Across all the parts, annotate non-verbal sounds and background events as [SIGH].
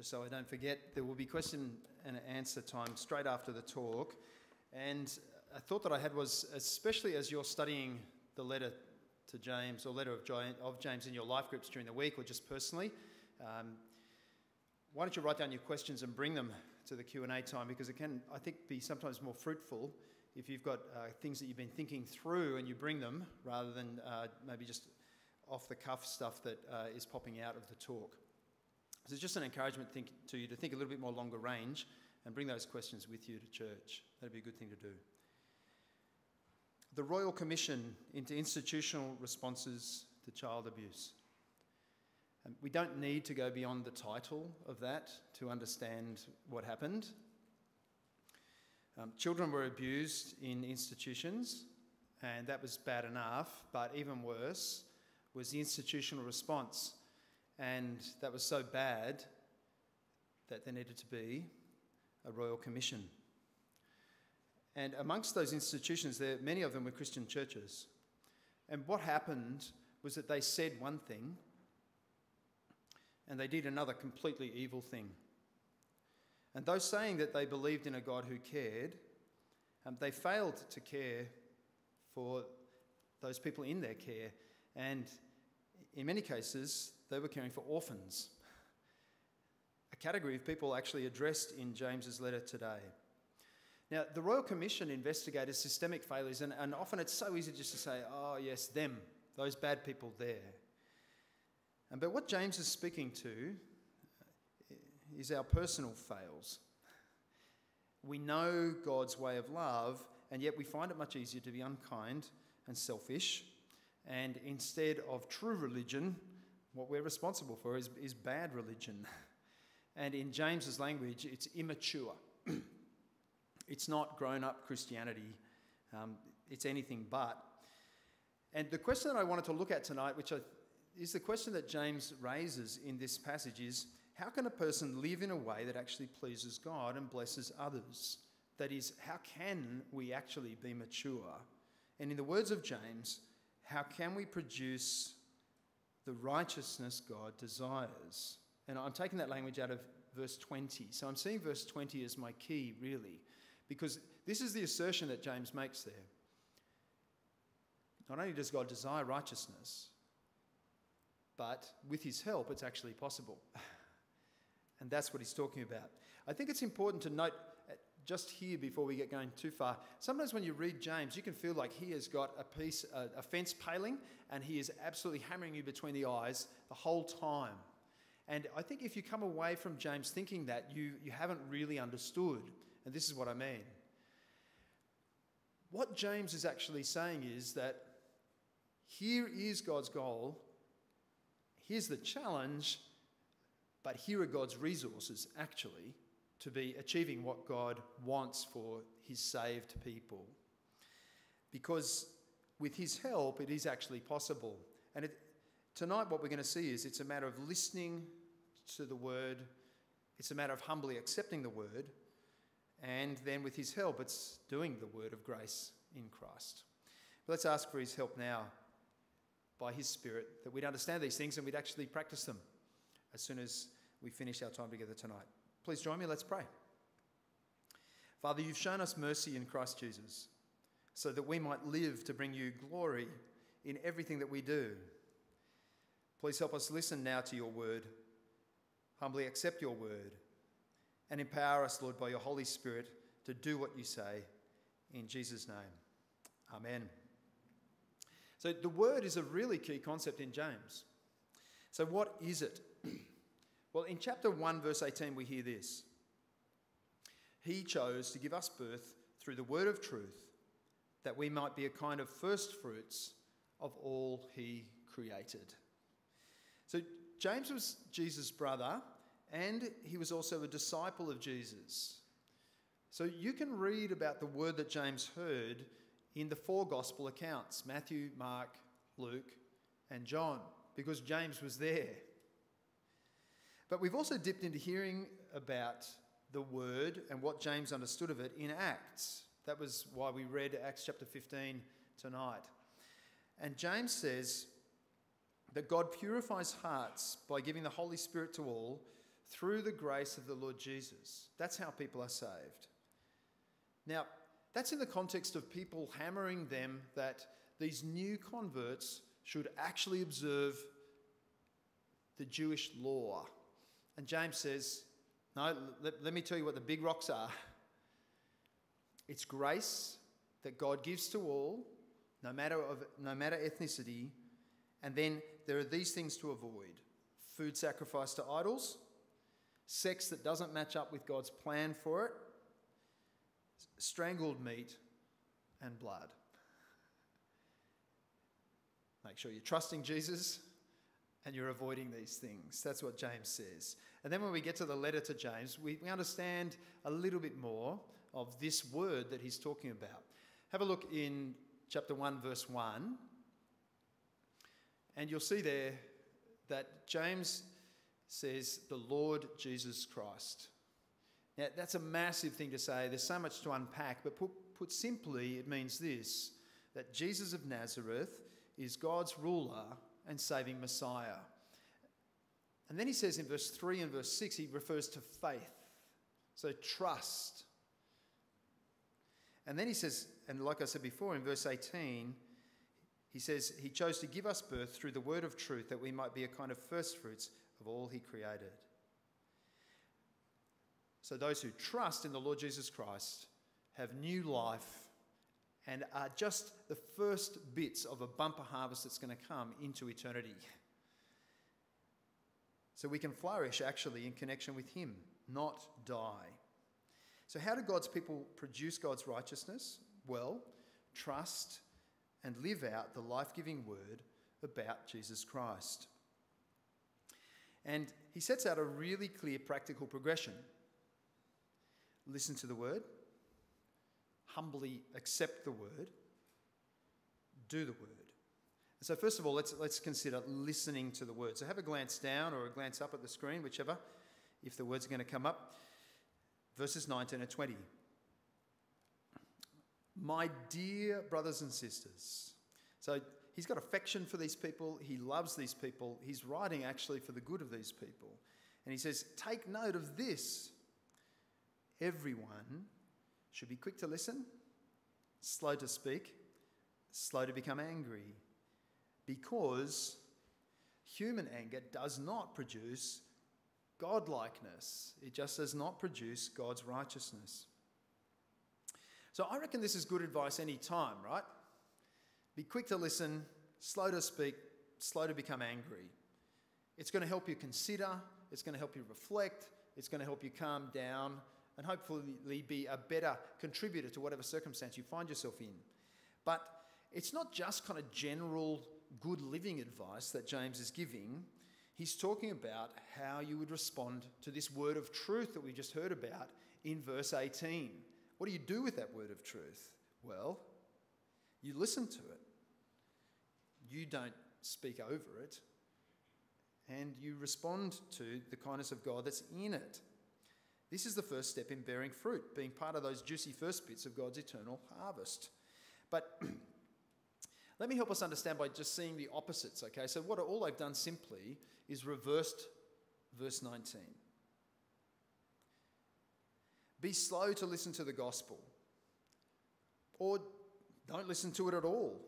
just so I don't forget, there will be question and answer time straight after the talk. And a thought that I had was, especially as you're studying the letter to James or letter of James in your life groups during the week or just personally, um, why don't you write down your questions and bring them to the Q&A time because it can, I think, be sometimes more fruitful if you've got uh, things that you've been thinking through and you bring them rather than uh, maybe just off the cuff stuff that uh, is popping out of the talk. So it's just an encouragement think, to you to think a little bit more longer range and bring those questions with you to church. That'd be a good thing to do. The Royal Commission into Institutional Responses to Child Abuse. Um, we don't need to go beyond the title of that to understand what happened. Um, children were abused in institutions, and that was bad enough, but even worse was the institutional response. And that was so bad that there needed to be a royal commission. And amongst those institutions, there, many of them were Christian churches. And what happened was that they said one thing and they did another completely evil thing. And those saying that they believed in a God who cared, um, they failed to care for those people in their care. And in many cases, they were caring for orphans, a category of people actually addressed in James's letter today. Now, the Royal Commission investigated systemic failures, and, and often it's so easy just to say, oh, yes, them, those bad people there. And, but what James is speaking to uh, is our personal fails. We know God's way of love, and yet we find it much easier to be unkind and selfish. And instead of true religion, what we're responsible for is, is bad religion. [LAUGHS] And in James's language, it's immature. [CLEARS THROAT] it's not grown up Christianity, um, it's anything but. And the question that I wanted to look at tonight, which I is the question that James raises in this passage is how can a person live in a way that actually pleases God and blesses others? That is, how can we actually be mature? And in the words of James, how can we produce the righteousness God desires? And I'm taking that language out of verse 20. So I'm seeing verse 20 as my key, really, because this is the assertion that James makes there. Not only does God desire righteousness, but with his help, it's actually possible. [LAUGHS] and that's what he's talking about. I think it's important to note just here before we get going too far. Sometimes when you read James, you can feel like he has got a piece, a, a fence paling, and he is absolutely hammering you between the eyes the whole time. And I think if you come away from James thinking that, you, you haven't really understood. And this is what I mean. What James is actually saying is that here is God's goal Here's the challenge, but here are God's resources actually to be achieving what God wants for his saved people. Because with his help, it is actually possible. And it, tonight, what we're going to see is it's a matter of listening to the word, it's a matter of humbly accepting the word, and then with his help, it's doing the word of grace in Christ. But let's ask for his help now by His Spirit that we'd understand these things and we'd actually practice them as soon as we finish our time together tonight. Please join me, let's pray. Father, you've shown us mercy in Christ Jesus so that we might live to bring you glory in everything that we do. Please help us listen now to your word, humbly accept your word, and empower us, Lord, by your Holy Spirit to do what you say. In Jesus' name, amen. So the word is a really key concept in James. So, what is it? Well, in chapter 1, verse 18, we hear this He chose to give us birth through the word of truth, that we might be a kind of first fruits of all he created. So, James was Jesus' brother, and he was also a disciple of Jesus. So, you can read about the word that James heard in the four gospel accounts Matthew, Mark, Luke, and John, because James was there. But we've also dipped into hearing about the word and what James understood of it in Acts. That was why we read Acts chapter 15 tonight. And James says that God purifies hearts by giving the Holy Spirit to all through the grace of the Lord Jesus. That's how people are saved. Now, that's in the context of people hammering them that these new converts should actually observe the Jewish law. And James says, No, let, let me tell you what the big rocks are. It's grace that God gives to all, no matter, of, no matter ethnicity. And then there are these things to avoid food sacrificed to idols, sex that doesn't match up with God's plan for it, strangled meat, and blood. Make sure you're trusting Jesus and you're avoiding these things. That's what James says. And then when we get to the letter to James, we, we understand a little bit more of this word that he's talking about. Have a look in chapter 1, verse 1, and you'll see there that James says, the Lord Jesus Christ. Now, that's a massive thing to say. There's so much to unpack, but put, put simply, it means this that Jesus of Nazareth is God's ruler and saving Messiah. And then he says in verse 3 and verse 6, he refers to faith. So trust. And then he says, and like I said before in verse 18, he says, He chose to give us birth through the word of truth that we might be a kind of firstfruits of all He created. So those who trust in the Lord Jesus Christ have new life and are just the first bits of a bumper harvest that's going to come into eternity. [LAUGHS] So we can flourish actually in connection with Him, not die. So, how do God's people produce God's righteousness? Well, trust and live out the life giving word about Jesus Christ. And he sets out a really clear practical progression listen to the word, humbly accept the word, do the word. And so, first of all, let's, let's consider listening to the word. So, have a glance down or a glance up at the screen, whichever, if the words are going to come up. Verses 19 and 20. My dear brothers and sisters. So, he's got affection for these people. He loves these people. He's writing actually for the good of these people. And he says, Take note of this. Everyone should be quick to listen, slow to speak, slow to become angry, because human anger does not produce godlikeness, it just does not produce God's righteousness. So I reckon this is good advice any time, right? Be quick to listen, slow to speak, slow to become angry. It's going to help you consider, it's going to help you reflect, it's going to help you calm down, and hopefully be a better contributor to whatever circumstance you find yourself in. But it's not just kind of general good living advice that James is giving. He's talking about how you would respond to this word of truth that we just heard about in verse 18. What do you do with that word of truth? Well, you listen to it. You don't speak over it. And you respond to the kindness of God that's in it. This is the first step in bearing fruit, being part of those juicy first bits of God's eternal harvest. But [CLEARS THROAT] let me help us understand by just seeing the opposites, okay? So, what all I've done simply is reversed verse 19. Be slow to listen to the gospel, or don't listen to it at all.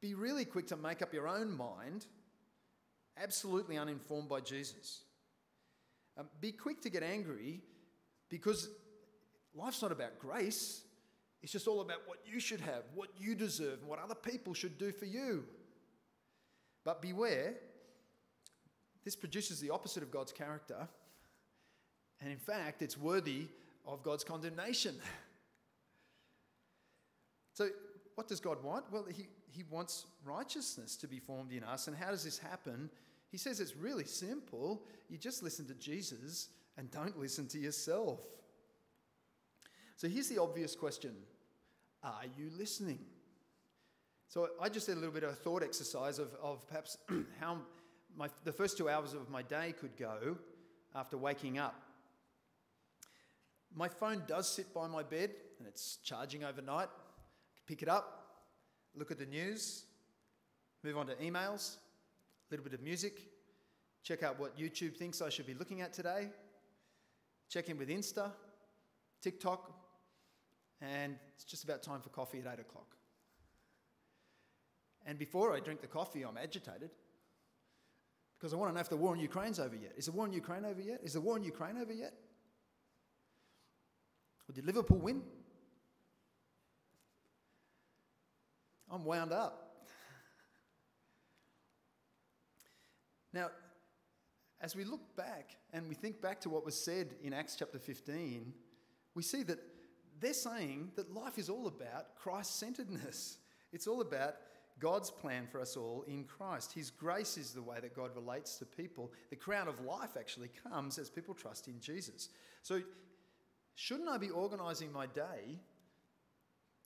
Be really quick to make up your own mind, absolutely uninformed by Jesus. Um, be quick to get angry because life's not about grace. It's just all about what you should have, what you deserve, and what other people should do for you. But beware, this produces the opposite of God's character. And in fact, it's worthy of God's condemnation. [LAUGHS] So, what does God want? Well, he, he wants righteousness to be formed in us. And how does this happen? He says it's really simple. You just listen to Jesus and don't listen to yourself. So here's the obvious question Are you listening? So I just did a little bit of a thought exercise of, of perhaps [CLEARS THROAT] how my, the first two hours of my day could go after waking up. My phone does sit by my bed and it's charging overnight. Pick it up, look at the news, move on to emails, a little bit of music, check out what YouTube thinks I should be looking at today, check in with Insta, TikTok, and it's just about time for coffee at 8 o'clock. And before I drink the coffee, I'm agitated because I want to know if the war in Ukraine's over yet. Is the war in Ukraine over yet? Is the war in Ukraine over yet? Or did Liverpool win? I'm wound up. [LAUGHS] Now, as we look back and we think back to what was said in Acts chapter 15, we see that they're saying that life is all about Christ centeredness. It's all about God's plan for us all in Christ. His grace is the way that God relates to people. The crown of life actually comes as people trust in Jesus. So, shouldn't I be organising my day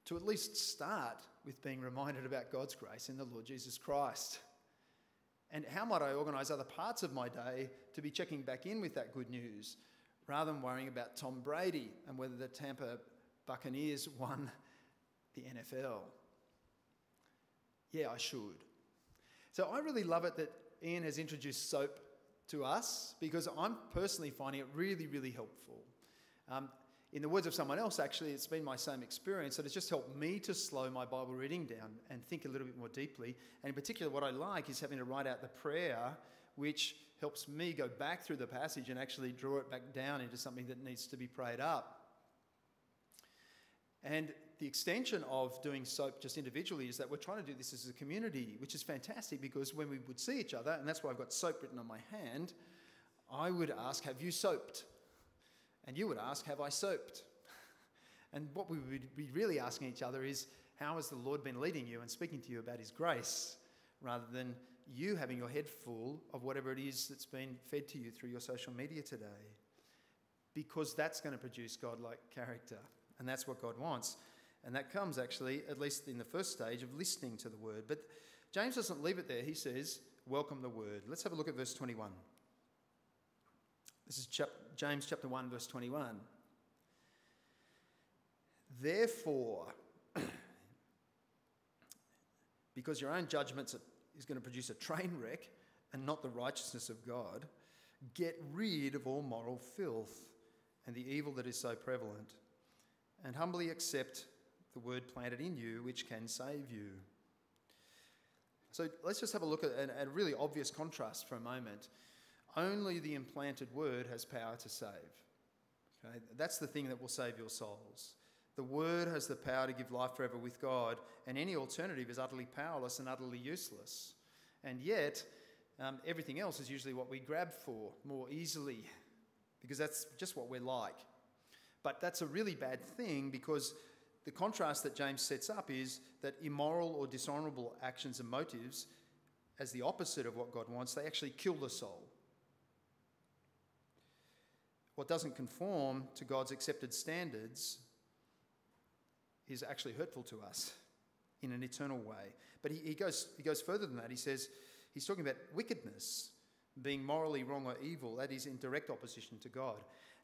to at least start with being reminded about God's grace in the Lord Jesus Christ? And how might I organise other parts of my day to be checking back in with that good news rather than worrying about Tom Brady and whether the Tampa Buccaneers won the NFL? Yeah, I should. So I really love it that Ian has introduced soap to us because I'm personally finding it really, really helpful. Um, in the words of someone else, actually, it's been my same experience, that it's just helped me to slow my Bible reading down and think a little bit more deeply. And in particular, what I like is having to write out the prayer, which helps me go back through the passage and actually draw it back down into something that needs to be prayed up. And the extension of doing soap just individually is that we're trying to do this as a community, which is fantastic because when we would see each other, and that's why I've got soap written on my hand, I would ask, Have you soaped? And you would ask, Have I soaped? [LAUGHS] And what we would be really asking each other is, How has the Lord been leading you and speaking to you about His grace? Rather than you having your head full of whatever it is that's been fed to you through your social media today. Because that's going to produce God like character. And that's what God wants. And that comes actually, at least in the first stage, of listening to the word. But James doesn't leave it there. He says, Welcome the word. Let's have a look at verse 21. This is chap- James chapter 1, verse 21. Therefore, [CLEARS THROAT] because your own judgment is going to produce a train wreck and not the righteousness of God, get rid of all moral filth and the evil that is so prevalent, and humbly accept the word planted in you, which can save you. So let's just have a look at a really obvious contrast for a moment. Only the implanted word has power to save. Okay? That's the thing that will save your souls. The word has the power to give life forever with God, and any alternative is utterly powerless and utterly useless. And yet, um, everything else is usually what we grab for more easily because that's just what we're like. But that's a really bad thing because the contrast that James sets up is that immoral or dishonorable actions and motives, as the opposite of what God wants, they actually kill the soul. What doesn't conform to God's accepted standards is actually hurtful to us in an eternal way. But he, he, goes, he goes further than that. He says, he's talking about wickedness, being morally wrong or evil, that is in direct opposition to God.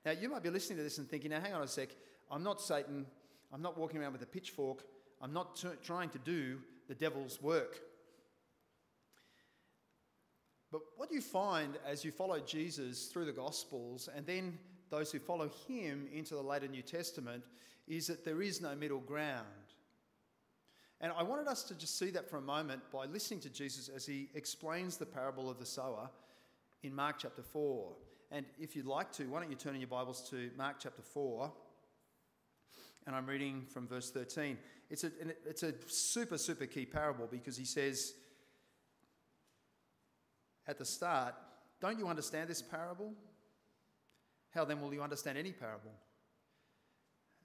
Now, you might be listening to this and thinking, now hang on a sec, I'm not Satan, I'm not walking around with a pitchfork. I'm not t- trying to do the devil's work. But what you find as you follow Jesus through the Gospels and then those who follow him into the later New Testament is that there is no middle ground. And I wanted us to just see that for a moment by listening to Jesus as he explains the parable of the sower in Mark chapter 4. And if you'd like to, why don't you turn in your Bibles to Mark chapter 4 and I'm reading from verse 13. It's a, it's a super, super key parable because he says at the start, Don't you understand this parable? How then will you understand any parable?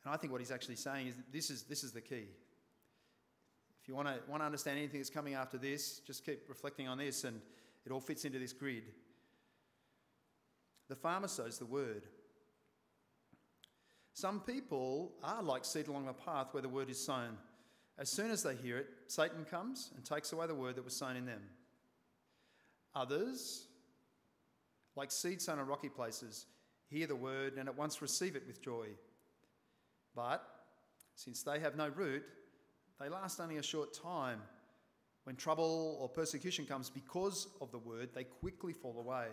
And I think what he's actually saying is this is, this is the key. If you want to, want to understand anything that's coming after this, just keep reflecting on this, and it all fits into this grid. The farmer sows the word. Some people are like seed along the path where the word is sown. As soon as they hear it, Satan comes and takes away the word that was sown in them. Others, like seed sown on rocky places, hear the word and at once receive it with joy. But since they have no root, they last only a short time. When trouble or persecution comes because of the word, they quickly fall away.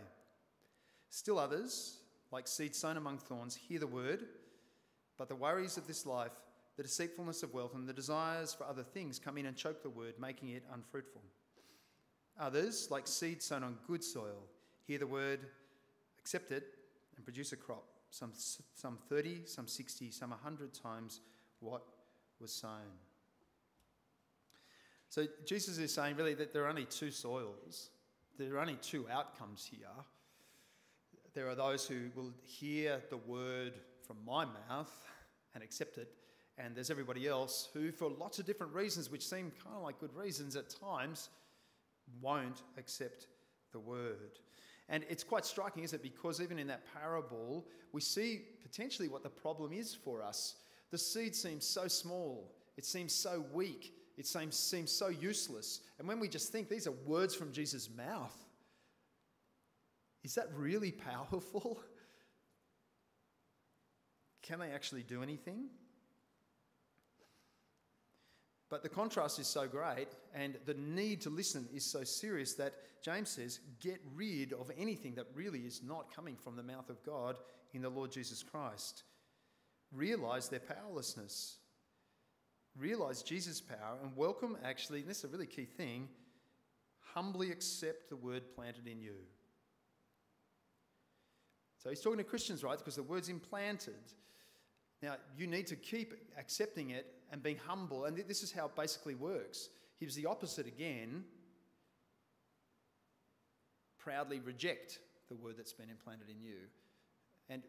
Still others, like seed sown among thorns, hear the word, but the worries of this life, the deceitfulness of wealth, and the desires for other things come in and choke the word, making it unfruitful. Others, like seed sown on good soil, hear the word, accept it, and produce a crop, some, some 30, some 60, some 100 times what was sown. So Jesus is saying really that there are only two soils, there are only two outcomes here. There are those who will hear the word from my mouth and accept it, and there's everybody else who, for lots of different reasons, which seem kind of like good reasons at times, won't accept the word. And it's quite striking, isn't it? Because even in that parable, we see potentially what the problem is for us. The seed seems so small, it seems so weak, it seems, seems so useless. And when we just think these are words from Jesus' mouth, is that really powerful? Can they actually do anything? But the contrast is so great, and the need to listen is so serious that James says, get rid of anything that really is not coming from the mouth of God in the Lord Jesus Christ. Realize their powerlessness realize Jesus' power and welcome, actually, and this is a really key thing, humbly accept the word planted in you. So he's talking to Christians, right? Because the word's implanted. Now, you need to keep accepting it and being humble. And this is how it basically works. He's the opposite again. Proudly reject the word that's been implanted in you. And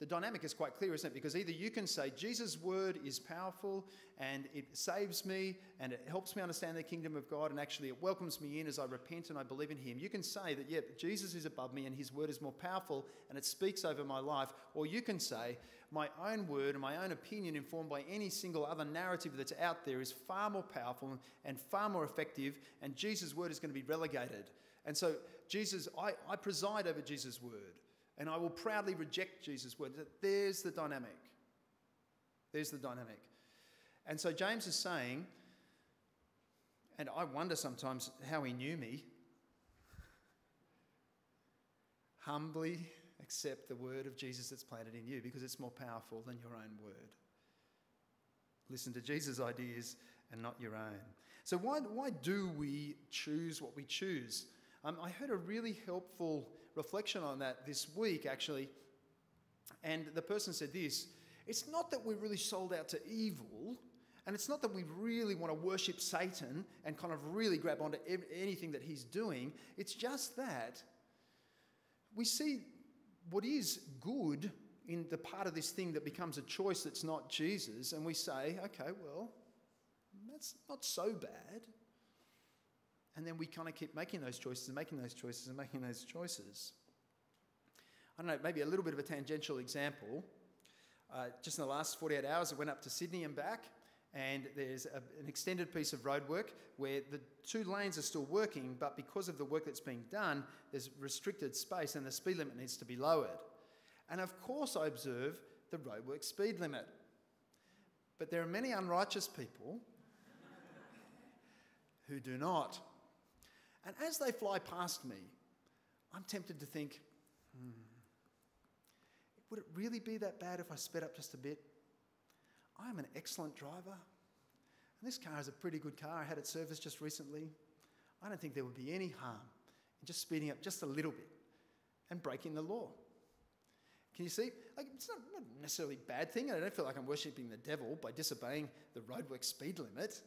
the dynamic is quite clear, isn't it? Because either you can say, Jesus' word is powerful and it saves me and it helps me understand the kingdom of God and actually it welcomes me in as I repent and I believe in Him. You can say that, yeah, Jesus is above me and His word is more powerful and it speaks over my life. Or you can say, my own word and my own opinion, informed by any single other narrative that's out there, is far more powerful and far more effective, and Jesus' word is going to be relegated. And so, Jesus, I, I preside over Jesus' word and I will proudly reject Jesus' word. There's the dynamic. There's the dynamic. And so James is saying, and I wonder sometimes how he knew me. Humbly accept the word of Jesus that's planted in you because it's more powerful than your own word. Listen to Jesus' ideas and not your own. So, why, why do we choose what we choose? Um, I heard a really helpful reflection on that this week, actually. And the person said this it's not that we're really sold out to evil, and it's not that we really want to worship Satan and kind of really grab onto anything that he's doing. It's just that we see what is good in the part of this thing that becomes a choice that's not Jesus, and we say, okay, well, that's not so bad. And then we kind of keep making those choices and making those choices and making those choices. I don't know, maybe a little bit of a tangential example. Uh, just in the last 48 hours, I went up to Sydney and back, and there's a, an extended piece of roadwork where the two lanes are still working, but because of the work that's being done, there's restricted space and the speed limit needs to be lowered. And of course, I observe the roadwork speed limit. But there are many unrighteous people [LAUGHS] who do not. And as they fly past me, I'm tempted to think, hmm, would it really be that bad if I sped up just a bit? I'm an excellent driver. And this car is a pretty good car. I had it serviced just recently. I don't think there would be any harm in just speeding up just a little bit and breaking the law. Can you see? Like, it's not, not necessarily a bad thing. I don't feel like I'm worshipping the devil by disobeying the roadwork speed limit.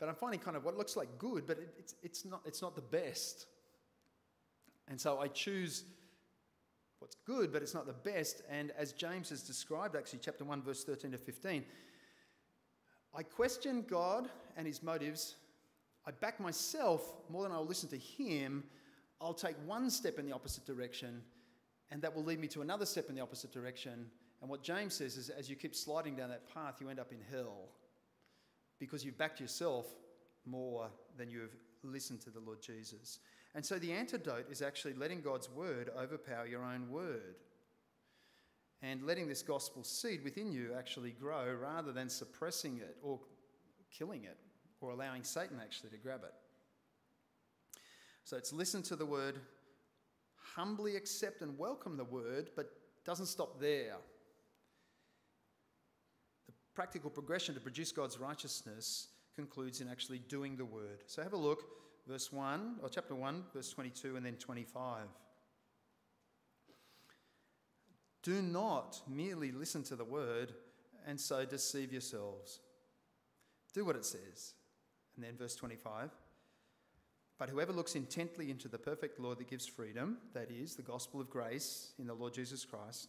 But I'm finding kind of what looks like good, but it, it's, it's, not, it's not the best. And so I choose what's good, but it's not the best. And as James has described, actually, chapter 1, verse 13 to 15, I question God and his motives. I back myself more than I'll listen to him. I'll take one step in the opposite direction, and that will lead me to another step in the opposite direction. And what James says is, as you keep sliding down that path, you end up in hell because you've backed yourself more than you've listened to the Lord Jesus. And so the antidote is actually letting God's word overpower your own word and letting this gospel seed within you actually grow rather than suppressing it or killing it or allowing Satan actually to grab it. So it's listen to the word, humbly accept and welcome the word, but doesn't stop there. Practical progression to produce God's righteousness concludes in actually doing the word. So have a look, verse 1, or chapter 1, verse 22, and then 25. Do not merely listen to the word and so deceive yourselves. Do what it says. And then verse 25. But whoever looks intently into the perfect law that gives freedom, that is, the gospel of grace in the Lord Jesus Christ,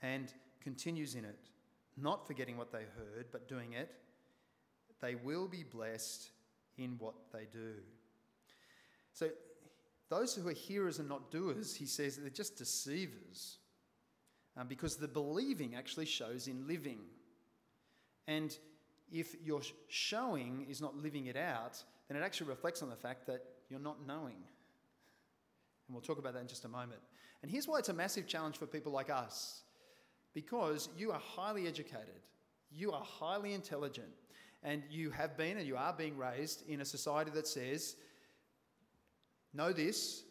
and continues in it, not forgetting what they heard, but doing it, they will be blessed in what they do. So, those who are hearers and not doers, he says, they're just deceivers. Um, because the believing actually shows in living. And if your showing is not living it out, then it actually reflects on the fact that you're not knowing. And we'll talk about that in just a moment. And here's why it's a massive challenge for people like us because you are highly educated, you are highly intelligent, and you have been and you are being raised in a society that says, know this,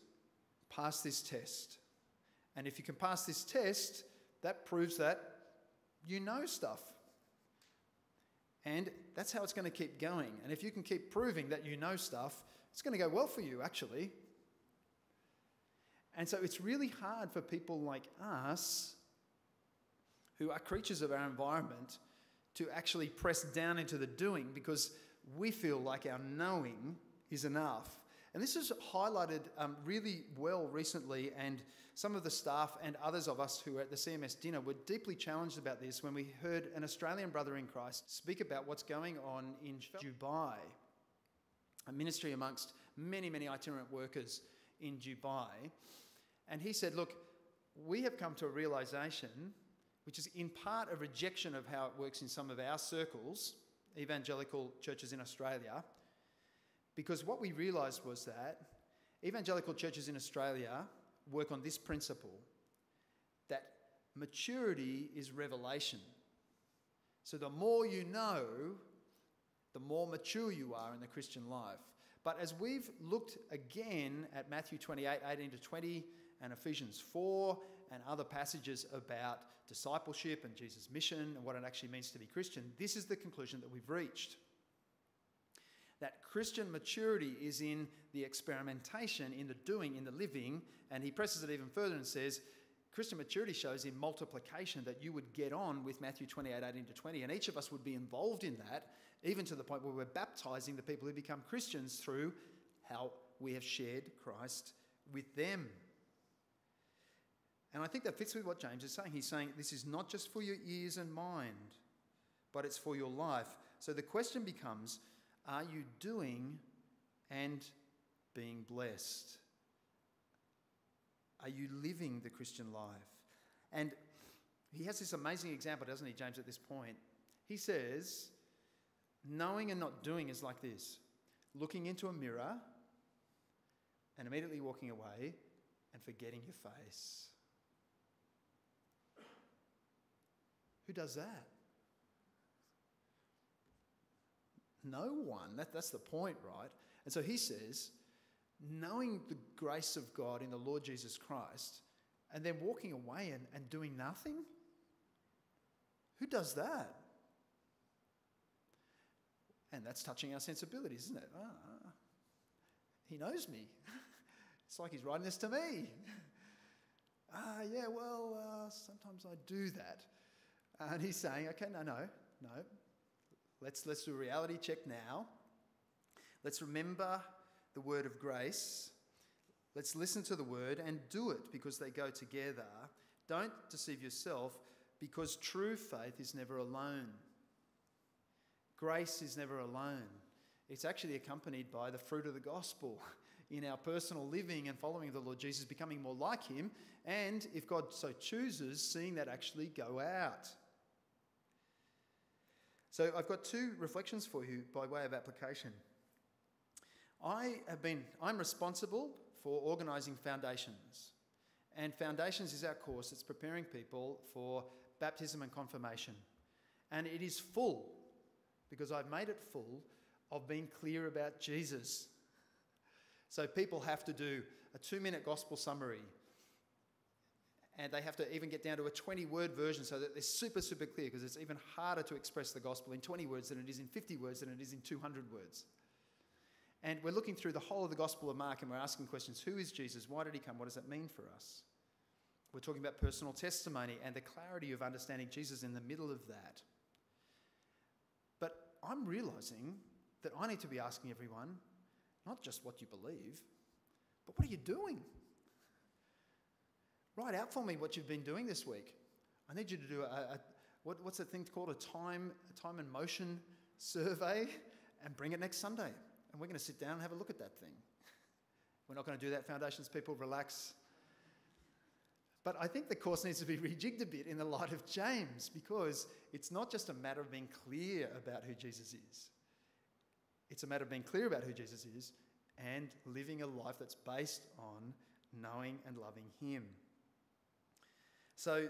pass this test. And if you can pass this test, that proves that you know stuff. And that's how it's going to keep going. And if you can keep proving that you know stuff, it's going to go well for you, actually. And so it's really hard for people like us, who are creatures of our environment, to actually press down into the doing because we feel like our knowing is enough. And this is highlighted um, really well recently, and some of the staff and others of us who were at the CMS dinner were deeply challenged about this when we heard an Australian brother in Christ speak about what's going on in Dubai, a ministry amongst many, many itinerant workers in Dubai. And he said, Look, we have come to a realization, which is in part a rejection of how it works in some of our circles, evangelical churches in Australia, because what we realised was that evangelical churches in Australia work on this principle that maturity is revelation. So the more you know, the more mature you are in the Christian life. But as we've looked again at Matthew 28 18 to 20 and Ephesians 4 and other passages about discipleship and Jesus' mission and what it actually means to be Christian, this is the conclusion that we've reached. That Christian maturity is in the experimentation, in the doing, in the living. And he presses it even further and says, Christian maturity shows in multiplication that you would get on with Matthew 28 18 to 20. And each of us would be involved in that, even to the point where we're baptizing the people who become Christians through how we have shared Christ with them. And I think that fits with what James is saying. He's saying this is not just for your ears and mind, but it's for your life. So the question becomes are you doing and being blessed? Are you living the Christian life? And he has this amazing example, doesn't he, James, at this point? He says, knowing and not doing is like this looking into a mirror and immediately walking away and forgetting your face. Who does that? No one. That, that's the point, right? And so he says, knowing the grace of God in the Lord Jesus Christ and then walking away and, and doing nothing? Who does that? And that's touching our sensibilities, isn't it? Ah, he knows me. [LAUGHS] it's like he's writing this to me. [LAUGHS] ah, yeah, well, uh, sometimes I do that. And he's saying, okay, no, no, no, Let's, let's do a reality check now. Let's remember the word of grace. Let's listen to the word and do it because they go together. Don't deceive yourself because true faith is never alone. Grace is never alone. It's actually accompanied by the fruit of the gospel [LAUGHS] in our personal living and following the Lord Jesus, becoming more like Him, and if God so chooses, seeing that actually go out. So I've got two reflections for you by way of application. I have been, I'm responsible for organising foundations. And foundations is our course that's preparing people for baptism and confirmation. And it is full, because I've made it full, of being clear about Jesus. So people have to do a two minute gospel summary and they have to even get down to a 20 word version so that they're super, super clear because it's even harder to express the gospel in 20 words than it is in 50 words than it is in 200 words. And we're looking through the whole of the Gospel of Mark and we're asking questions Who is Jesus? Why did he come? What does that mean for us? We're talking about personal testimony and the clarity of understanding Jesus in the middle of that. But I'm realizing that I need to be asking everyone not just what you believe, but what are you doing? Write out for me what you've been doing this week. I need you to do a, a what, what's that thing called? A time, a time and motion survey and bring it next Sunday. And we're going to sit down and have a look at that thing. We're not going to do that, Foundations people, relax. But I think the course needs to be [LAUGHS] rejigged a bit in the light of James because it's not just a matter of being clear about who Jesus is, it's a matter of being clear about who Jesus is and living a life that's based on knowing and loving Him. So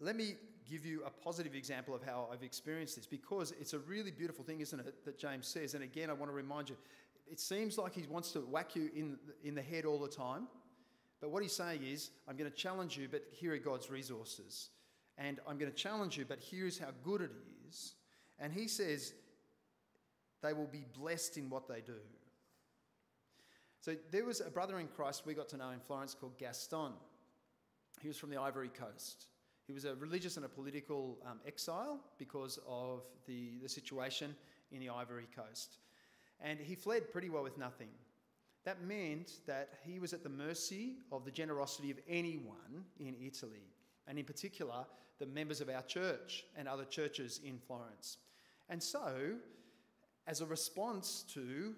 let me give you a positive example of how I've experienced this because it's a really beautiful thing, isn't it, that James says. And again, I want to remind you it seems like he wants to whack you in, in the head all the time. But what he's saying is, I'm going to challenge you, but here are God's resources. And I'm going to challenge you, but here's how good it is. And he says, they will be blessed in what they do. So there was a brother in Christ we got to know in Florence called Gaston. He was from the Ivory Coast. He was a religious and a political um, exile because of the, the situation in the Ivory Coast. And he fled pretty well with nothing. That meant that he was at the mercy of the generosity of anyone in Italy, and in particular, the members of our church and other churches in Florence. And so, as a response to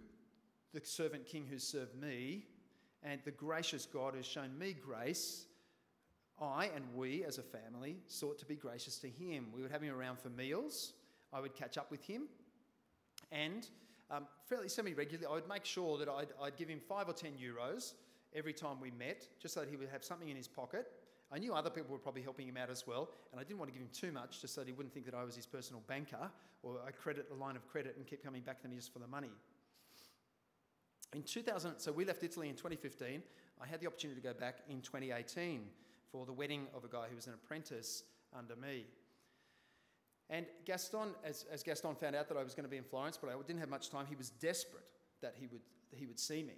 the servant king who served me and the gracious God who's shown me grace, I and we as a family sought to be gracious to him. We would have him around for meals. I would catch up with him. And um, fairly semi regularly, I would make sure that I'd, I'd give him five or 10 euros every time we met, just so that he would have something in his pocket. I knew other people were probably helping him out as well, and I didn't want to give him too much just so that he wouldn't think that I was his personal banker or a credit a line of credit and keep coming back to me just for the money. In 2000, so we left Italy in 2015. I had the opportunity to go back in 2018 for the wedding of a guy who was an apprentice under me. And Gaston, as, as Gaston found out that I was going to be in Florence, but I didn't have much time, he was desperate that he would, he would see me.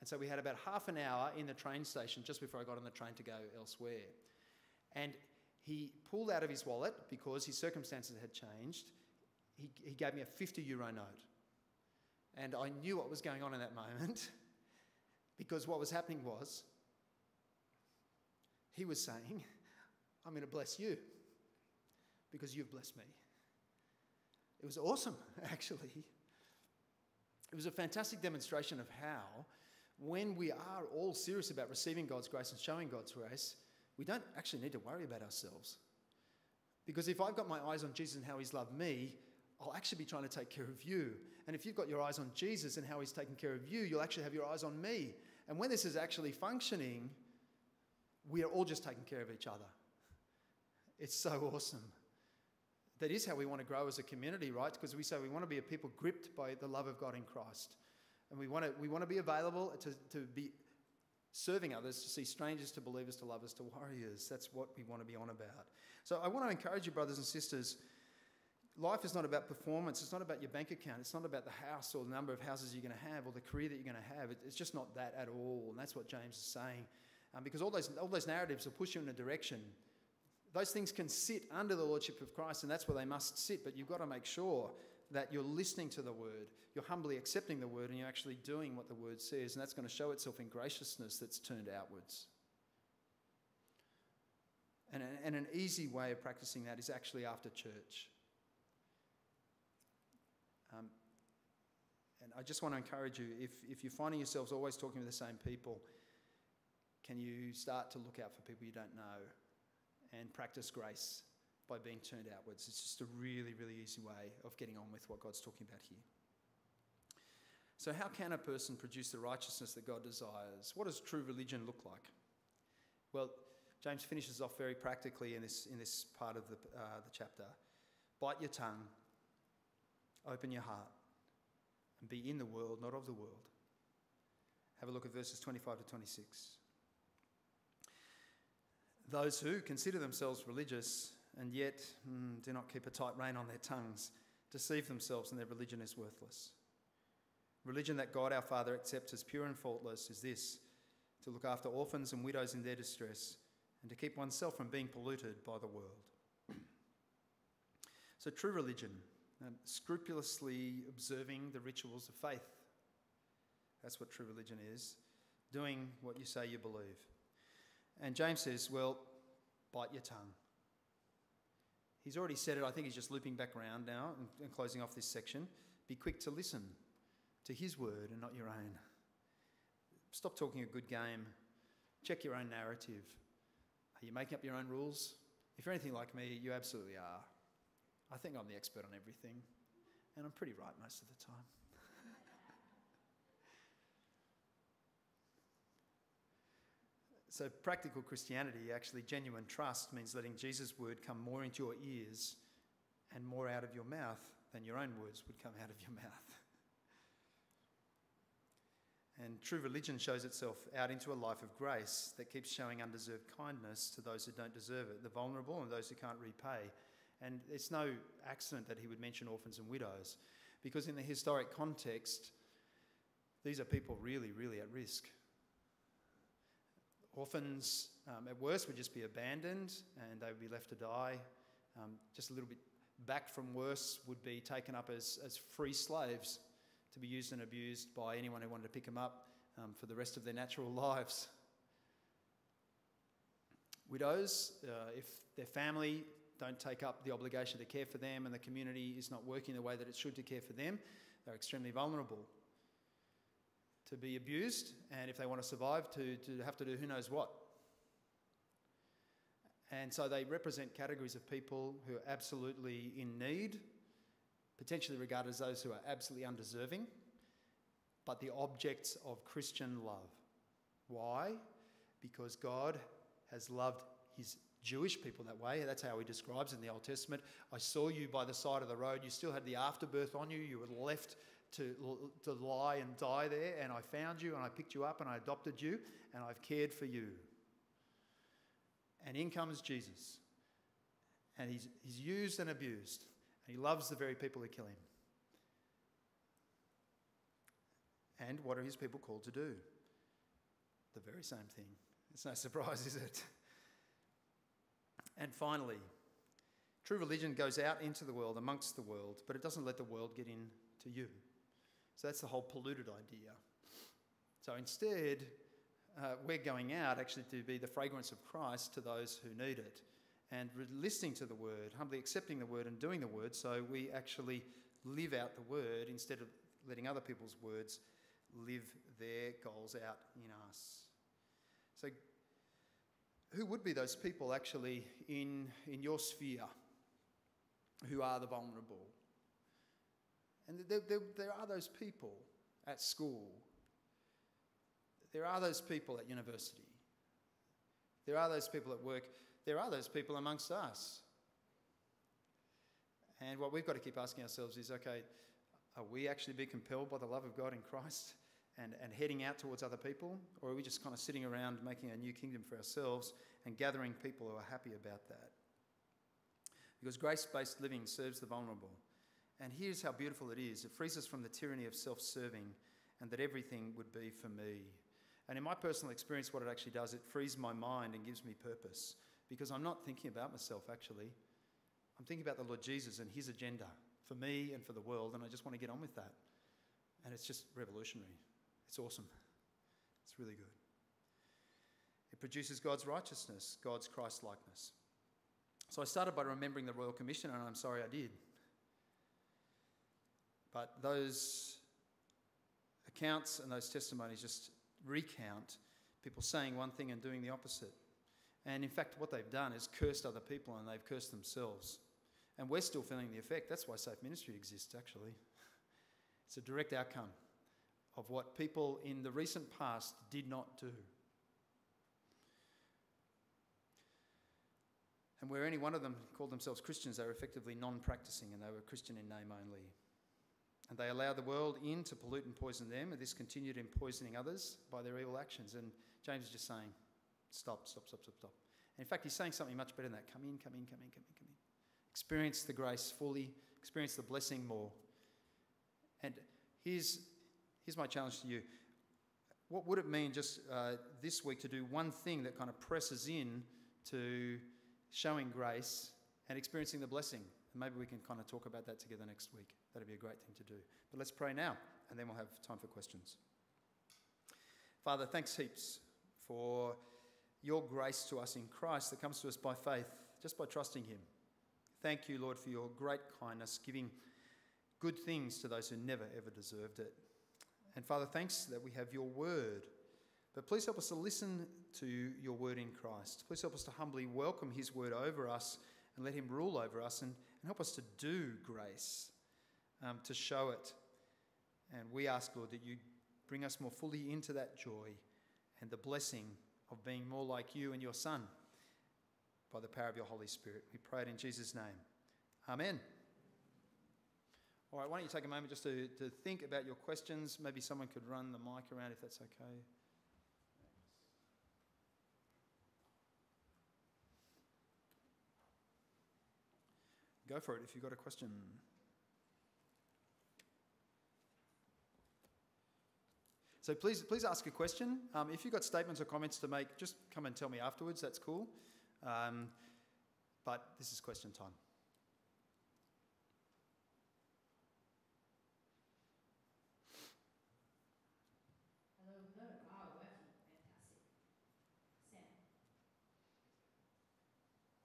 And so we had about half an hour in the train station just before I got on the train to go elsewhere. And he pulled out of his wallet, because his circumstances had changed, he, he gave me a 50 euro note. And I knew what was going on in that [LAUGHS] moment because what was happening was he was saying, I'm going to bless you because you've blessed me. It was awesome, [LAUGHS] actually. It was a fantastic demonstration of how, when we are all serious about receiving God's grace and showing God's grace, we don't actually need to worry about ourselves. Because if I've got my eyes on Jesus and how He's loved me, I'll actually be trying to take care of you. And if you've got your eyes on Jesus and how He's taking care of you, you'll actually have your eyes on me. And when this is actually functioning, we are all just taking care of each other. It's so awesome. That is how we want to grow as a community, right? Because we say we want to be a people gripped by the love of God in Christ. And we want to, we want to be available to, to be serving others, to see strangers, to believers, to lovers, to warriors. That's what we want to be on about. So I want to encourage you, brothers and sisters. Life is not about performance. It's not about your bank account. It's not about the house or the number of houses you're going to have or the career that you're going to have. It's just not that at all. And that's what James is saying um, because all those, all those narratives will push you in a direction. Those things can sit under the Lordship of Christ, and that's where they must sit, but you've got to make sure that you're listening to the Word, you're humbly accepting the Word, and you're actually doing what the Word says, and that's going to show itself in graciousness that's turned outwards. And, and an easy way of practicing that is actually after church. Um, and I just want to encourage you if, if you're finding yourselves always talking to the same people, can you start to look out for people you don't know and practice grace by being turned outwards? It's just a really, really easy way of getting on with what God's talking about here. So, how can a person produce the righteousness that God desires? What does true religion look like? Well, James finishes off very practically in this, in this part of the, uh, the chapter. Bite your tongue, open your heart, and be in the world, not of the world. Have a look at verses 25 to 26. Those who consider themselves religious and yet mm, do not keep a tight rein on their tongues deceive themselves, and their religion is worthless. Religion that God our Father accepts as pure and faultless is this to look after orphans and widows in their distress, and to keep oneself from being polluted by the world. [CLEARS THROAT] so, true religion, scrupulously observing the rituals of faith. That's what true religion is, doing what you say you believe. And James says, well, bite your tongue. He's already said it, I think he's just looping back around now and, and closing off this section. Be quick to listen to his word and not your own. Stop talking a good game. Check your own narrative. Are you making up your own rules? If you're anything like me, you absolutely are. I think I'm the expert on everything, and I'm pretty right most of the time. So, practical Christianity, actually, genuine trust means letting Jesus' word come more into your ears and more out of your mouth than your own words would come out of your [LAUGHS] mouth. And true religion shows itself out into a life of grace that keeps showing undeserved kindness to those who don't deserve it, the vulnerable and those who can't repay. And it's no accident that he would mention orphans and widows, because in the historic context, these are people really, really at risk. Orphans, um, at worst, would just be abandoned and they would be left to die. Um, just a little bit back from worse, would be taken up as, as free slaves to be used and abused by anyone who wanted to pick them up um, for the rest of their natural [LAUGHS] lives. Widows, uh, if their family don't take up the obligation to care for them and the community is not working the way that it should to care for them, they're extremely vulnerable to be abused and if they want to survive, to, to have to do who knows what. And so they represent categories of people who are absolutely in need potentially regarded as those who are absolutely undeserving, but the objects of Christian love. Why? Because God has loved his Jewish people that way. That's how he describes in the Old Testament. I saw you by the side of the road. You still had the afterbirth on you. You were left to, to lie and die there. And I found you and I picked you up and I adopted you and I've cared for you. And in comes Jesus. And he's, he's used and abused. And he loves the very people who kill him. And what are his people called to do? The very same thing. It's no [LAUGHS] surprise, is it? And finally, true religion goes out into the world, amongst the world, but it doesn't let the world get in to you. So that's the whole polluted idea. So instead, uh, we're going out actually to be the fragrance of Christ to those who need it and listening to the word, humbly accepting the word and doing the word, so we actually live out the word instead of letting other people's words live their goals out in us. So, who would be those people actually in, in your sphere who are the vulnerable? And there, there, there are those people at school, there are those people at university, there are those people at work there are those people amongst us. And what we've got to keep asking ourselves is okay, are we actually being compelled by the love of God in Christ and, and heading out towards other people? Or are we just kind of sitting around making a new kingdom for ourselves and gathering people who are happy about that? Because grace based living serves the vulnerable. And here's how beautiful it is it frees us from the tyranny of self serving and that everything would be for me. And in my personal experience, what it actually does, it frees my mind and gives me purpose because I'm not thinking about myself actually. I'm thinking about the Lord Jesus and his agenda for me and for the world, and I just want to get on with that. And it's just revolutionary. It's awesome. It's really good. It produces God's righteousness, God's Christ likeness. So I started by remembering the Royal Commission, and I'm sorry I did. But those accounts and those testimonies just recount people saying one thing and doing the opposite. And in fact, what they've done is cursed other people and they've cursed themselves. And we're still feeling the effect. That's why Safe Ministry exists, actually. [LAUGHS] It's a direct outcome of what people in the recent past did not do. And where any one of them called themselves Christians, they were effectively non practicing and they were Christian in name only. And they allowed the world in to pollute and poison them, and this continued in poisoning others by their evil actions. And James is just saying, stop, stop, stop, stop, stop. And in fact, he's saying something much better than that. Come in, come in, come in, come in, come in. Experience the grace fully, experience the blessing more. And here's, here's my challenge to you. What would it mean just uh, this week to do one thing that kind of presses in to showing grace and experiencing the blessing? And maybe we can kind of talk about that together next week. That'd be a great thing to do. But let's pray now, and then we'll have time for questions. Father, thanks heaps for your grace to us in Christ that comes to us by faith, just by trusting Him. Thank you, Lord, for your great kindness, giving good things to those who never ever deserved it. And Father, thanks that we have your word. But please help us to listen to your word in Christ. Please help us to humbly welcome his word over us and let him rule over us and, and help us to do grace, um, to show it. And we ask, Lord, that you bring us more fully into that joy and the blessing of being more like you and your Son by the power of your Holy Spirit. We pray it in Jesus' name. Amen. All right, why don't you take a moment just to, to think about your questions? Maybe someone could run the mic around if that's okay. Go for it if you've got a question. So please, please ask a question. Um, if you've got statements or comments to make, just come and tell me afterwards. That's cool. Um, but this is question time. Hello, no. Wow, working. Fantastic. Sam.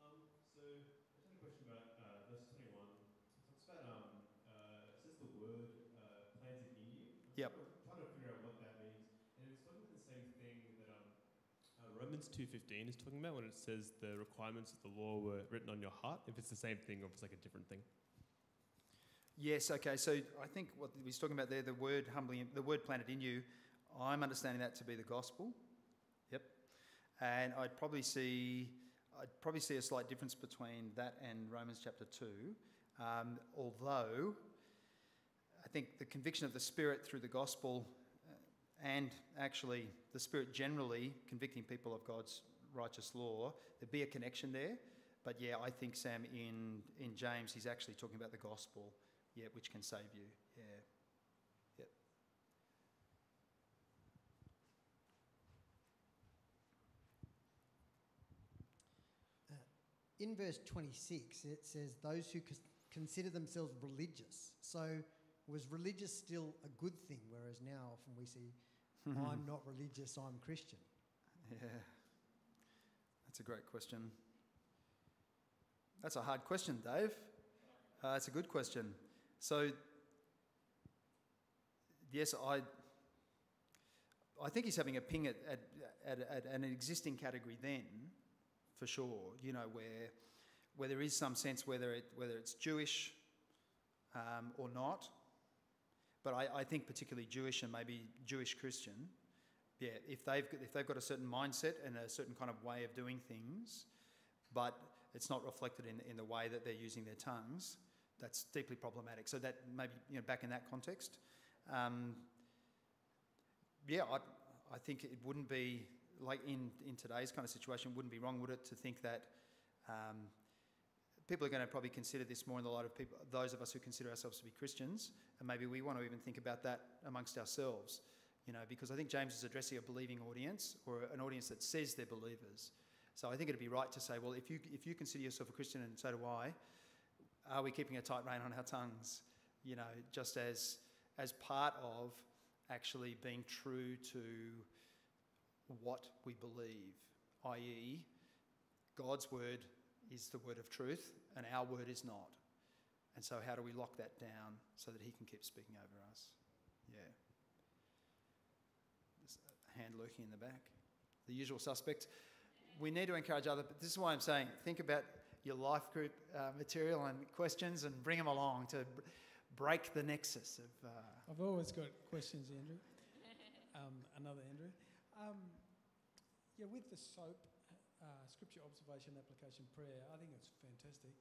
Um, so I just had a question about uh, verse 21. It talks about, um, uh, it says the word uh, planted in you. I'm Yep. sort of trying to figure out what that means. And it's talking about the same thing that um, uh, Romans 2.15 is talking about when it says the requirements of the law were written on your heart. If it's the same thing or if it's like a different thing. Yes, okay. So I think what he's talking about there, the word humbly, the word planted in you, I'm understanding that to be the gospel. Yep. And I'd probably see, I'd probably see a slight difference between that and Romans chapter 2. Um, although I think the conviction of the Spirit through the gospel and actually the Spirit generally convicting people of God's righteous law, there'd be a connection there. But yeah, I think, Sam, in, in James, he's actually talking about the gospel, yeah, which can save you. Yeah. Yep. Uh, in verse 26, it says, Those who consider themselves religious. So, was religious still a good thing? Whereas now often we see, [LAUGHS] I'm not religious, I'm Christian. Yeah. That's a great question. That's a hard question, Dave. Uh, it's a good question. So, yes, I, I think he's having a ping at, at, at, at an existing category then, for sure, you know, where, where there is some sense whether, it, whether it's Jewish um, or not. But I, I think particularly Jewish and maybe Jewish Christian, yeah, if they've, got- if they've got a certain mindset and a certain kind of way of doing things, but it's not reflected in, in the way that they're using their tongues, that's deeply problematic. So that maybe, you know, back in that context, um, yeah, I, I think it wouldn't be, like in, in today's kind of situation, it wouldn't be wrong, would it, to think that um, people are going to probably consider this more in the light of people, those of us who consider ourselves to be Christians, and maybe we want to even think about that amongst ourselves, you know, because I think James is addressing a believing audience or an audience that says they're believers. So I think it'd be right to say, well, if you if you consider yourself a Christian and so do I, are we keeping a tight rein on our tongues? You know, just as as part of actually being true to what we believe, i.e., God's word is the word of truth and our word is not. And so, how do we lock that down so that He can keep speaking over us? Yeah. There's a hand lurking in the back. The usual suspects. We need to encourage other, but this is why I'm saying think about your life group uh, material and questions and bring them along to b- break the nexus of. Uh, I've always got questions, Andrew. [LAUGHS] Um, another Andrew. Um, yeah, with the SOAP, uh, Scripture Observation Application Prayer, I think it's fantastic.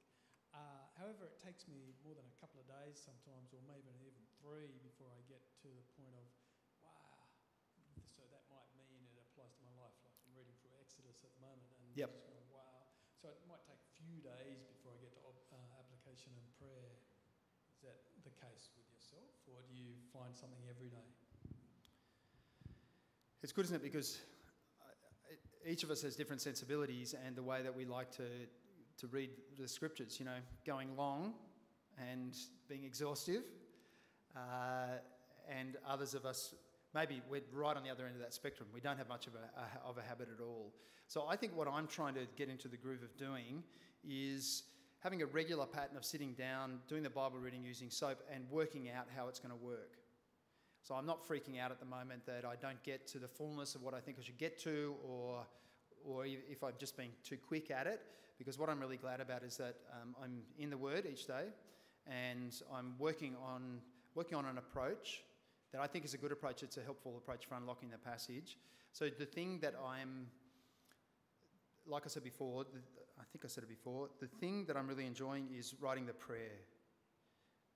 Uh, however, it takes me more than a couple of days sometimes, or maybe even three, before I get to the point of, wow. So that might mean it applies to my life. Like I'm reading through Exodus at the moment, and Yep. just going, wow. So it might take a few days before I get to uh, application and prayer. Is that the case with yourself, or do you find something every day? It's good, isn't it? Because each of us has different sensibilities and the way that we like to, to read the scriptures, you know, going long and being exhaustive. Uh, and others of us, maybe we're right on the other end of that spectrum. We don't have much of a, of a habit at all. So I think what I'm trying to get into the groove of doing is having a regular pattern of sitting down, doing the Bible reading using soap, and working out how it's going to work. So I'm not freaking out at the moment that I don't get to the fullness of what I think I should get to, or, or if I've just been too quick at it. Because what I'm really glad about is that um, I'm in the Word each day, and I'm working on working on an approach that I think is a good approach. It's a helpful approach for unlocking the passage. So the thing that I'm, like I said before, I think I said it before. The thing that I'm really enjoying is writing the prayer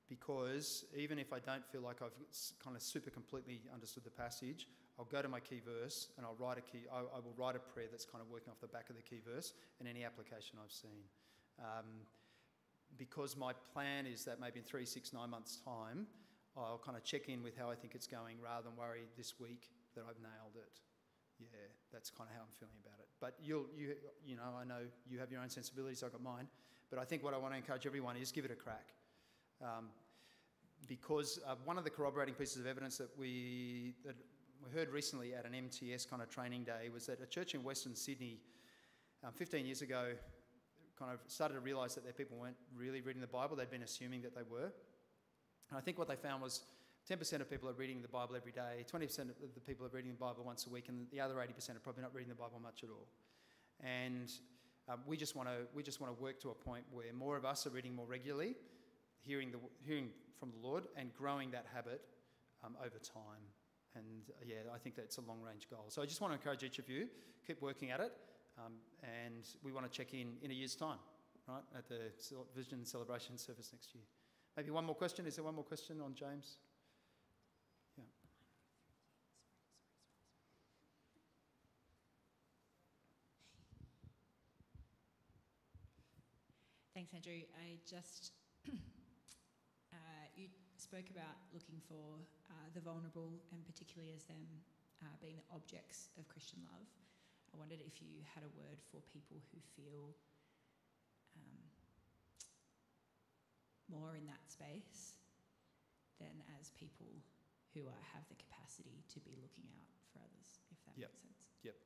because even if I don't feel like I've kind of super completely understood the passage, I'll go to my key verse and I'll write a key. I, I will write a prayer that's kind of working off the back of the key verse and any application I've seen. Um, because my plan is that maybe in three, six, nine months' time, I'll kind of check in with how I think it's going rather than worry this week that I've nailed it. Yeah, that's kind of how I'm feeling about it. But you'll, you, you know, I know you have your own sensibilities. I've got mine. But I think what I want to encourage everyone is give it a crack. Um, because uh, one of the corroborating pieces of evidence that we, that we heard recently at an MTS kind of training day was that a church in Western Sydney um, 15 years ago kind of started to realise that their people weren't really reading the Bible. They'd been assuming that they were. And I think what they found was 10% of people are reading the Bible every day, 20% of the people are reading the Bible once a week, and the other 80% are probably not reading the Bible much at all. And um, we just want to we just want to work to a point where more of us are reading more regularly, hearing the hearing from the Lord, and growing that habit um, over time. And uh, yeah, I think that's a long range goal. So I just want to encourage each of you keep working at it, um, and we want to check in in a year's time, right, at the Vision Celebration service next year. Maybe one more question. Is there one more question on James? Yeah. Thanks, Andrew. I just, you spoke about looking for uh, the vulnerable and particularly as them uh, being the objects of Christian love. I wondered if you had a word for people who feel um, more in that space than as people who uh, have the capacity to be looking out for others, if that Yep. makes sense. Yep.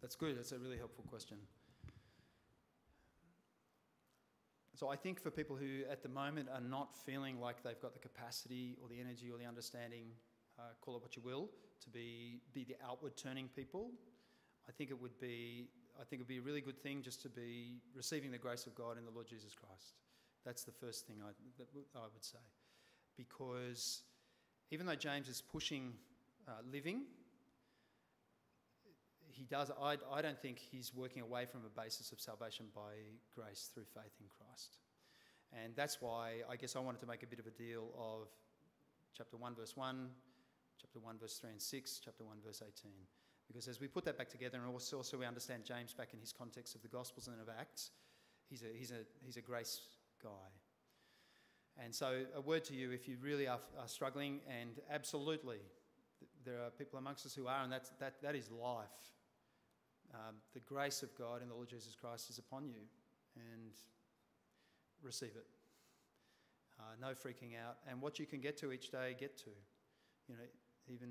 That's good. That's a really helpful question. So I think for people who at the moment are not feeling like they've got the capacity or the energy or the understanding, uh, call it what you will, to be be the outward turning people, I think it would be I think it would be a really good thing just to be receiving the grace of God in the Lord Jesus Christ. That's the first thing I, I would say, because even though James is pushing uh, living he does. I, I don't think he's working away from a basis of salvation by grace through faith in Christ. And that's why I guess I wanted to make a bit of a deal of chapter 1, verse 1, chapter 1, verse 3 and 6, chapter 1, verse 18. Because as we put that back together, and also, also we understand James back in his context of the Gospels and of Acts, he's a, he's a, he's a grace guy. And so, a word to you if you really are, are struggling, and absolutely, th- there are people amongst us who are, and that's, that, that is life. Um, the grace of God in the Lord Jesus Christ is upon you, and receive it. Uh, no freaking out. And what you can get to each day, get to. You know, even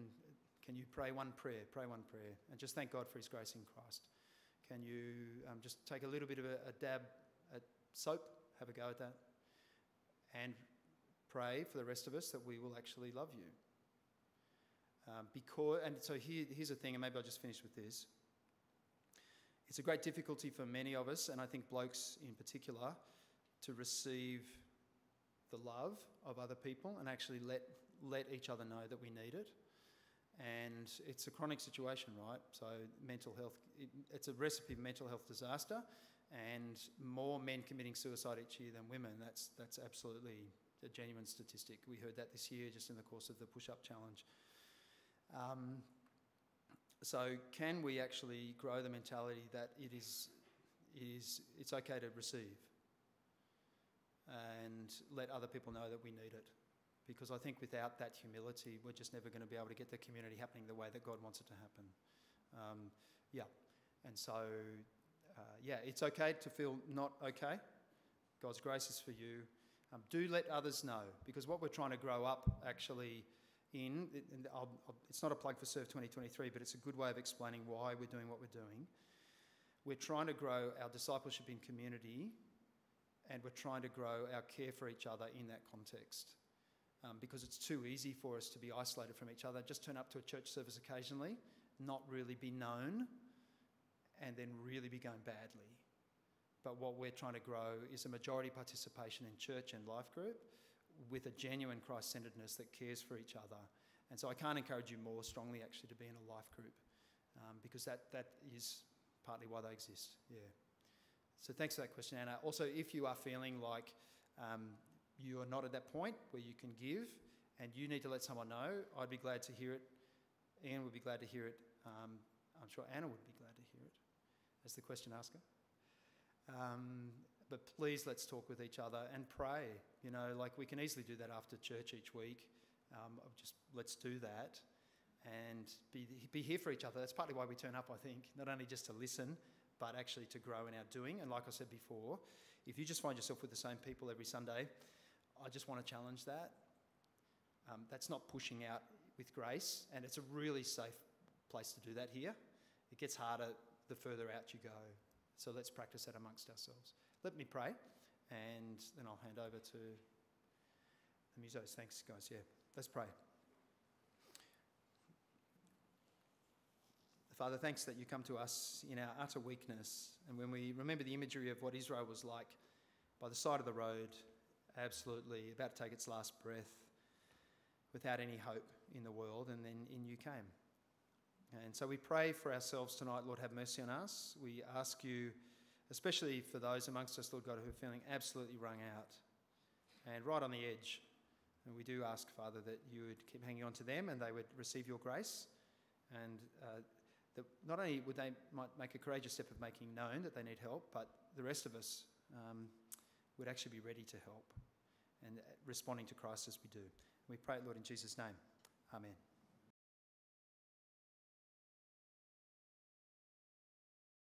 can you pray one prayer? Pray one prayer, and just thank God for His grace in Christ. Can you um, just take a little bit of a, a dab at soap? Have a go at that, and pray for the rest of us that we will actually love you. Um, because, and so here, here's the thing, and maybe I'll just finish with this. It's a great difficulty for many of us, and I think blokes in particular, to receive the love of other people and actually let, let each other know that we need it. And it's a chronic situation, right? So, mental health, it, it's a recipe of mental health disaster. and more men committing suicide each year than women. That's, that's absolutely a genuine statistic. We heard that this year just in the course of the push up challenge. Um, so, can we actually grow the mentality that it is, it is it's okay to receive and let other people know that we need it? Because I think without that humility, we're just never going to be able to get the community happening the way that God wants it to happen. Um, yeah, and so uh, yeah, it's okay to feel not okay. God's grace is for you. Um, do let others know because what we're trying to grow up actually in, I'll, I'll, it's not a plug for Serve 2023, but it's a good way of explaining why we're doing what we're doing. We're trying to grow our discipleship in community and we're trying to grow our care for each other in that context. Um, because it's too easy for us to be isolated from each other, just turn up to a church service occasionally, not really be known, and then really be going badly. But what we're trying to grow is a majority participation in church and life group with a genuine Christ centeredness that cares for each other. And so I can't encourage you more strongly actually to be in a life group um, because that, that is partly why they exist. Yeah. So thanks for that question, Anna. Also, if you are feeling like um, you are not at that point where you can give and you need to let someone know, I'd be glad to hear it. Ian would be glad to hear it. Um, I'm sure Anna would be glad to hear it as the question asker. Um, but please let's talk with each other and pray. You know, like we can easily do that after church each week. Um, just let's do that and be, be here for each other. That's partly why we turn up, I think, not only just to listen, but actually to grow in our doing. And like I said before, if you just find yourself with the same people every Sunday, I just want to challenge that. Um, that's not pushing out with grace, and it's a really safe place to do that here. It gets harder the further out you go. So let's practice that amongst ourselves. Let me pray, and then I'll hand over to the musos. Thanks, guys. Yeah, let's pray. Father, thanks that you come to us in our utter weakness. And when we remember the imagery of what Israel was like by the side of the road, absolutely about to take its last breath, without any hope in the world, and then in you came. And so we pray for ourselves tonight, Lord, have mercy on us. We ask you, especially for those amongst us, Lord God, who are feeling absolutely wrung out and right on the edge. And we do ask, Father, that you would keep hanging on to them and they would receive your grace. And uh, that not only would they might make a courageous step of making known that they need help, but the rest of us um, would actually be ready to help and responding to Christ as we do. We pray, Lord, in Jesus' name. Amen.